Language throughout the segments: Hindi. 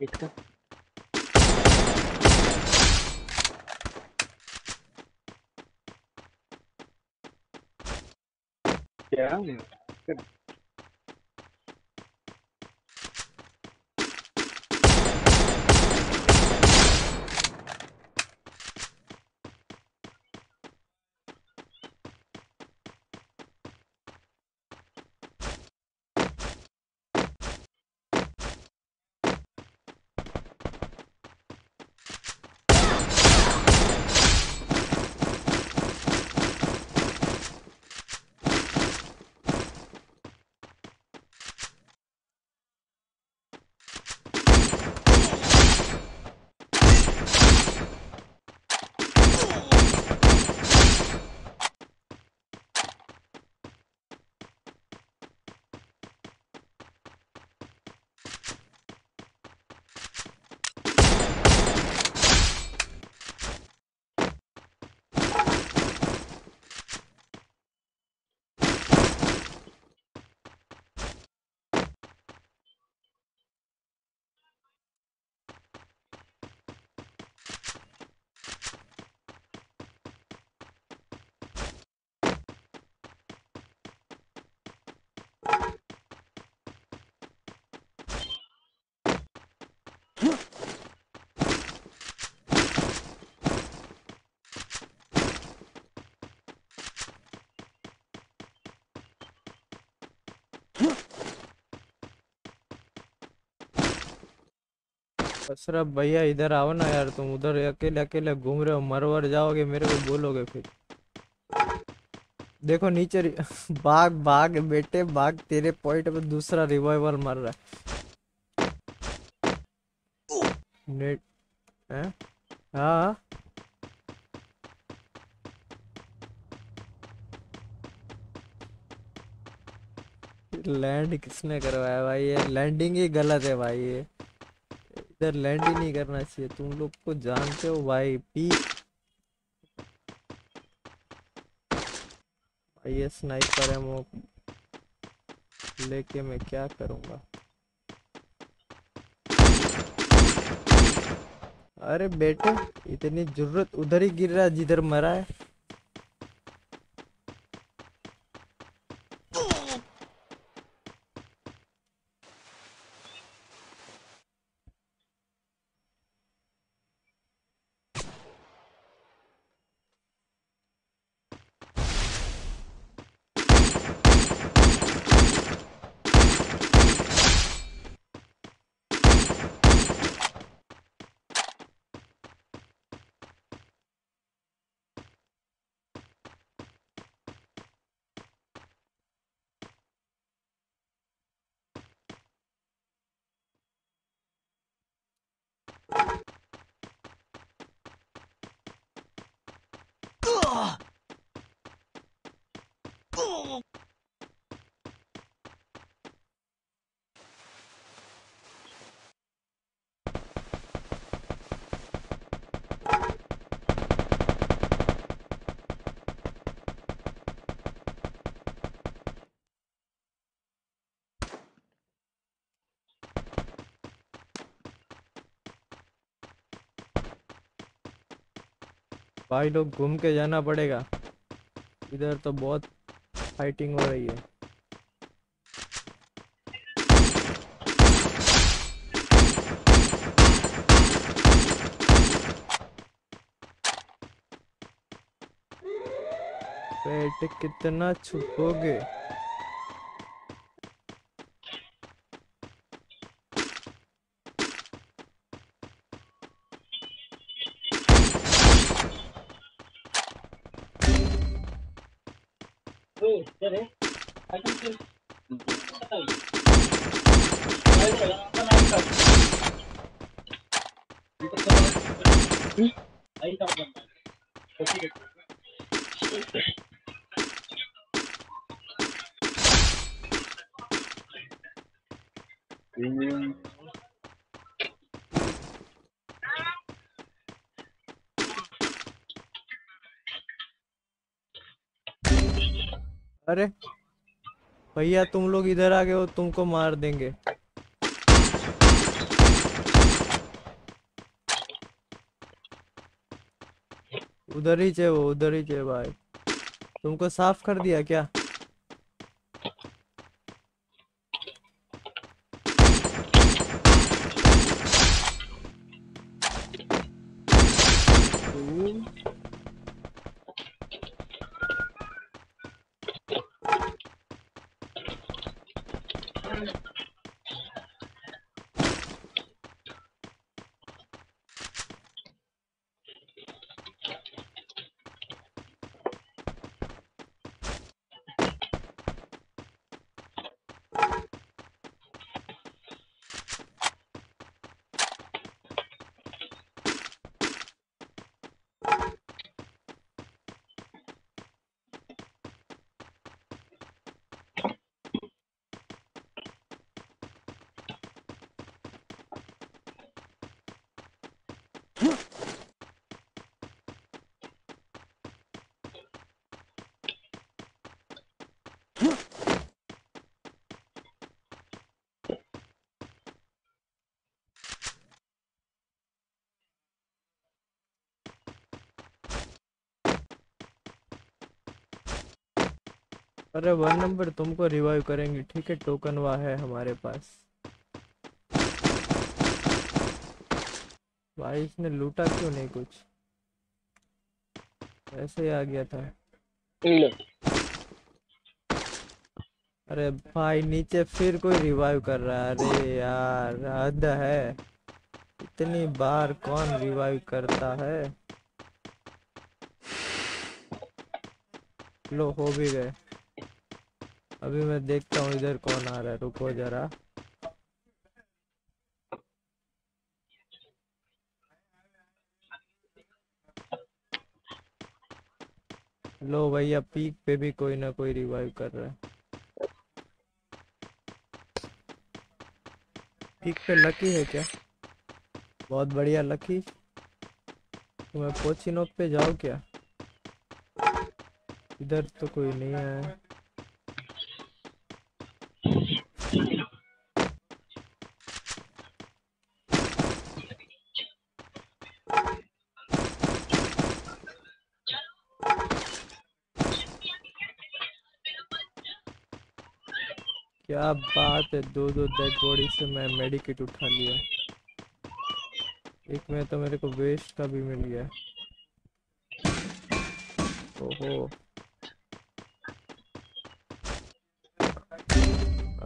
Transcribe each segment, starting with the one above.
इसका क्या? अशरफ भैया, इधर आओ ना यार, तुम उधर अकेले अकेले घूम रहे हो मरवर जाओगे, मेरे को बोलोगे फिर। देखो नीचे भाग भाग बेटे, भाग, तेरे पॉइंट पे दूसरा रिवाइवल मर रहा है। नेट हैं हाँ। लैंड किसने करवाया भाई? ये लैंडिंग ही गलत है भाई ये। इधर लैंड ही नहीं करना चाहिए। तुम लोग को जानते हो भाई, पी। भाई ये स्नाइपर है वो लेके मैं क्या करूँगा? अरे बेटे, इतनी ज़रूरत उधर ही गिर रहा है जिधर मरा है। भाई लोग घूम के जाना पड़ेगा। इधर तो बहुत फाइटिंग हो रही है। कितना छुपोगे? Mami, dali. Ay, dito. Patay. Ay, kailangan ka na ito. Dito sa mga Ay, ito ako naman. Kasi ka. Yun yung अरे, भैया तुम लोग इधर आ गए हो, तुमको मार देंगे। उधर ही चे वो, उधर ही चे भाई। तुमको साफ़ कर दिया क्या? अरे वन नंबर तुमको रिवाइव करेंगे ठीक है? टोकन वहाँ है हमारे पास। भाई इसने लूटा क्यों नहीं कुछ? ऐसे ही आ गया था। अरे भाई नीचे फिर कोई रिवाइव कर रहा है। अरे यार हद है। इतनी बार कौन रिवाइव करता है? लो हो भी गए। अभी मैं देखता हूँ इधर कौन आ रहा है। रुको जरा। लो भैया, पीक पे भी कोई ना कोई रिवाइव कर रहा है। पीक पे लकी है क्या? बहुत बढ़िया लकी तो मैं पोचिनोक पे जाओ क्या? इधर तो कोई नहीं है। क्या बात है, दो दो डेड बॉडी से मैं मेडिकेट उठा लिया। एक में तो मेरे को वेस्ट का भी मिल गया। ओहो।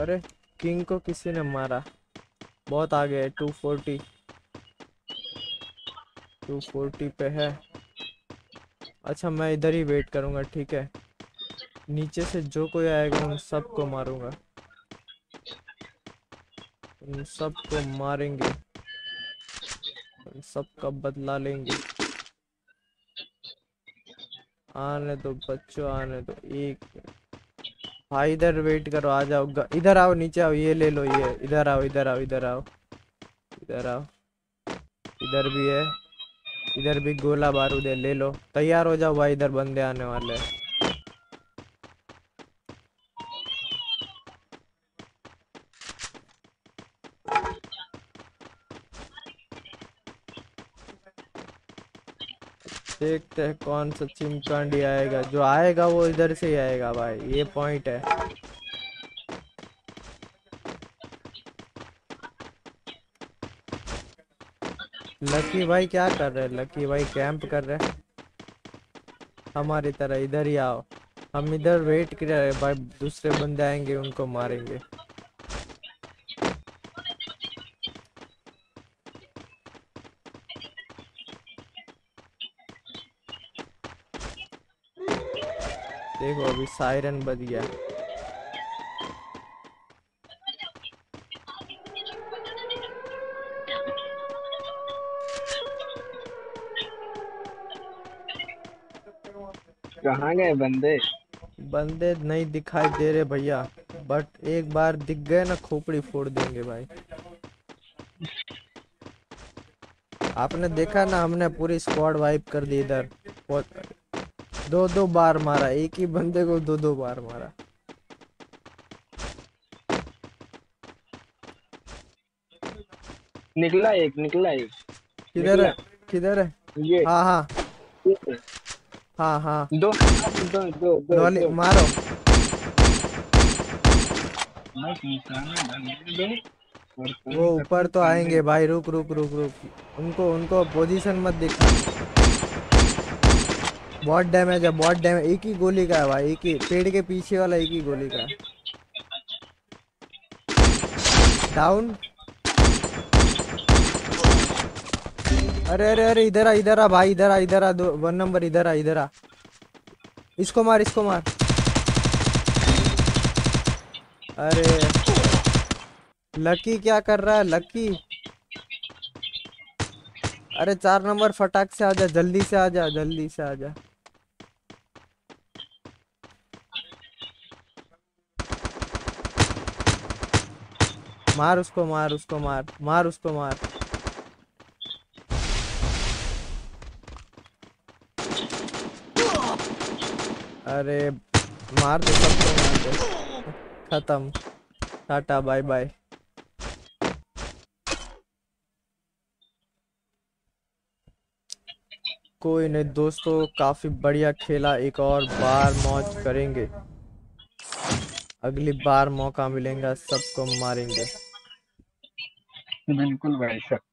अरे किंग को किसी ने मारा। बहुत आगे है टू फोर्टी टू फोर्टी पे है। अच्छा मैं इधर ही वेट करूँगा, ठीक है। नीचे से जो कोई आएगा, उन सबको मारूँगा। उन सबको मारेंगे। उन सबका बदला लेंगे। आने दो बच्चों, आने दो। एक भाई इधर वेट करो, आ जाओ। इधर आओ, नीचे आओ, ये ले लो, ये। इधर आओ इधर आओ इधर आओ। इधर आओ। इधर भी है। इधर भी गोला बारूद है, ले लो। तैयार हो जाओ भाई, इधर बंदे आने वाले हैं। देखते हैं कौन सा चिमकांडी आएगा। जो आएगा वो इधर से ही आएगा भाई, ये पॉइंट है। लकी भाई क्या कर रहे हैं? लकी भाई कैंप कर रहे हैं। हमारी तरह इधर ही आओ। हम इधर वेट कर रहे हैं, भाई दूसरे बंदे आएँगे, उनको मारेंगे। देखो अभी सायरन बज गया। कहाँ गए बंदे? बंदे नहीं दिखाई दे रहे भैया बट एक बार दिख गए ना खोपड़ी फोड़ देंगे भाई। आपने देखा ना हमने पूरी स्क्वाड वाइप कर दी इधर। दो दो बार मारा एक ही बंदे को दो दो बार मारा। निकला एक निकला एक। किधर है? किधर है? ये। हाँ हाँ। हाँ हाँ। दो दो दो दो दो। मारो। वो ऊपर तो आएँगे भाई रुक रुक रुक रुक। उनको उनको पोजीशन मत दिखा। बहुत डैमेज है, बहुत डैमेज एक ही गोली का है भाई, एक ही। पेड़ के पीछे वाला एक ही गोली का है। डाउन अरे अरे अरे, इधर आ इधर आ भाई, इधर आ इधर आ, दो वन नंबर इधर आ इधर आ। इसको मार इसको मार। अरे। लकी क्या कर रहा है? लकी अरे, चार नंबर फटाक से आ जा, जल्दी से आ जा, जल्दी से आजा मार उसको मार उसको, मार मार उसको, मार। अरे, मार दे सबको मार दे। खत्म। Tata, bye bye. कोई नहीं, दोस्तों, काफ़ी बढ़िया खेला। एक और बार मौज करेंगे। अगली बार मौका मिलेगा, सबको मारेंगे। बिल्कुल भाई साहब।